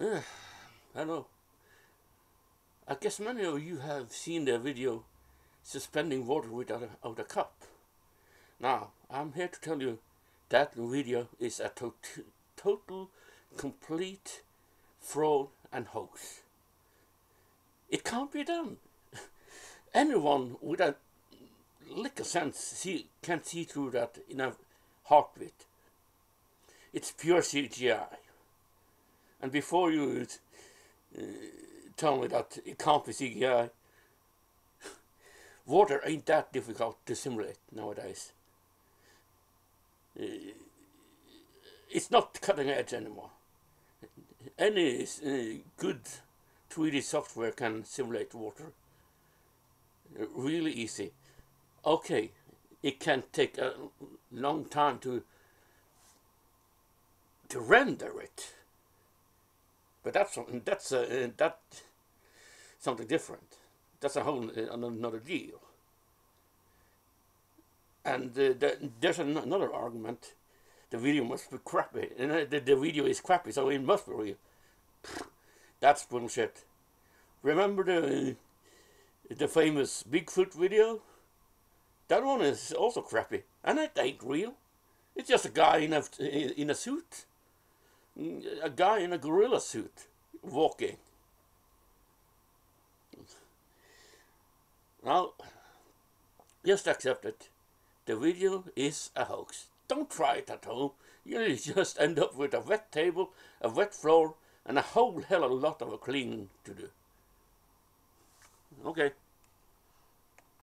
Uh, I know. I guess many of you have seen the video suspending water without a, a cup. Now, I'm here to tell you that video is a to total, complete fraud and hoax. It can't be done. Anyone with a lick of sense see, can see through that in a heartbeat. It's pure CGI. And before you uh, tell me that it can't be CGI, water ain't that difficult to simulate nowadays. Uh, it's not cutting edge anymore. Any uh, good 3D software can simulate water. Really easy. Okay, it can take a long time to to render it, but that's something that's uh, that something different. That's a whole uh, another deal. And uh, the, there's an, another argument. The video must be crappy. And uh, the, the video is crappy, so it must be real. That's bullshit. Remember the the famous Bigfoot video? That one is also crappy, and it ain't real. It's just a guy in a in a suit, a guy in a gorilla suit walking. Now, just accept it. The video is a hoax. Don't try it at home. You'll just end up with a wet table, a wet floor, and a whole hell of a lot of cleaning to do. Okay.